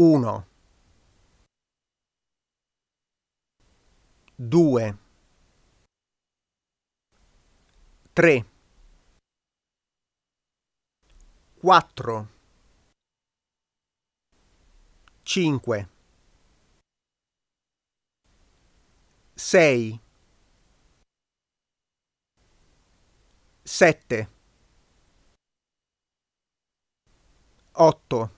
1 2 3 4 5 6 7 8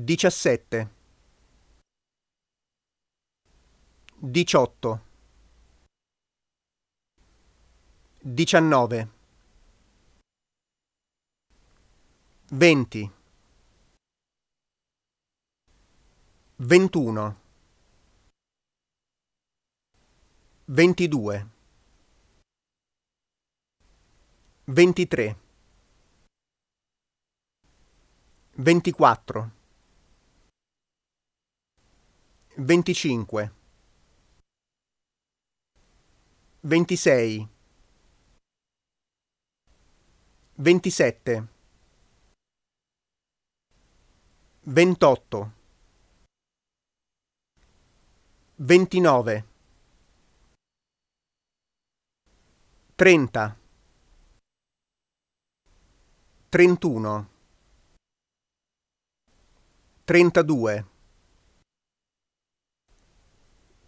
17 18 19 20 21 22 23 24 25 26 27 28 29 30 31 32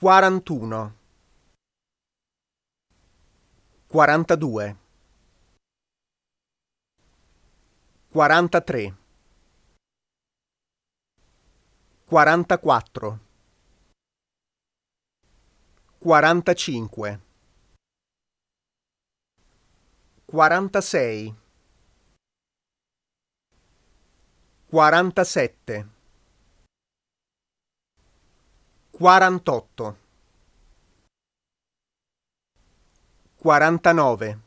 41 42 43 44 45 46 47 48 49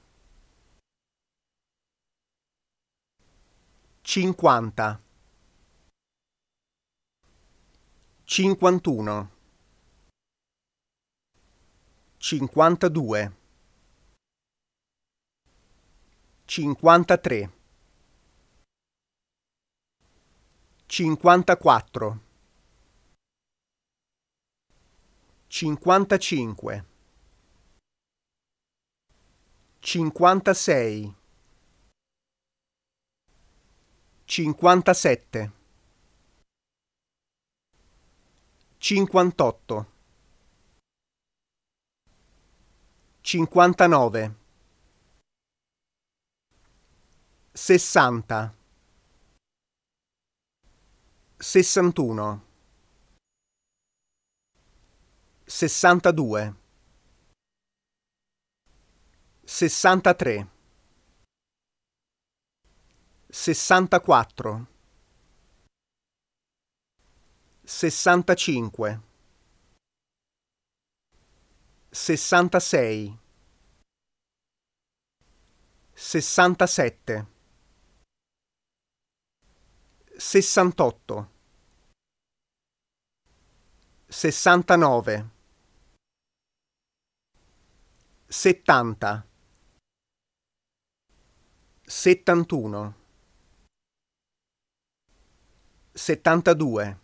50 51 52 53 54 55 56 57 58 59 60 61 62 63 64 65 66 67 68 69 70 71 72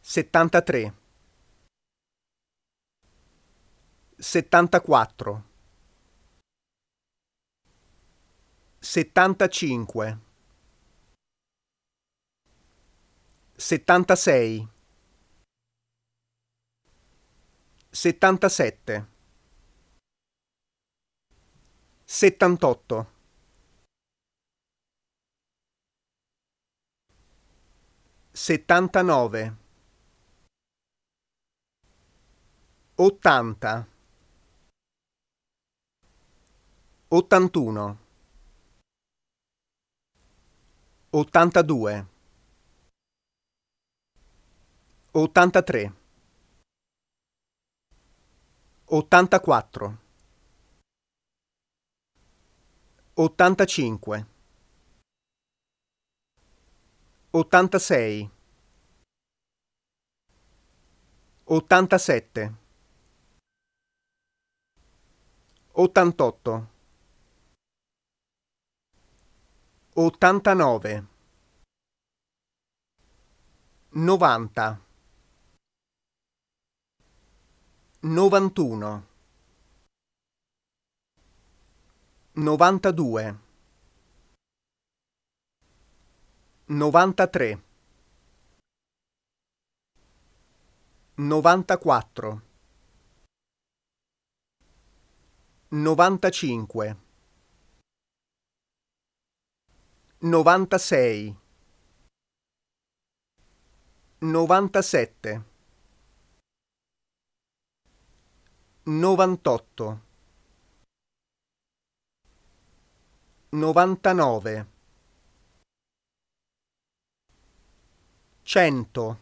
73 settantaquattro, settantacinque, settantasei, settantasette, settantotto, settantanove, ottanta, ottantuno, ottantadue, ottantatré, ottantaquattro, ottantacinque, ottantasei, ottantasette, ottantotto, ottantanove, novanta, novantuno, novantadue, novantatré, novantaquattro, novantacinque, novantasei, novantasette, novantotto, novantanove, cento,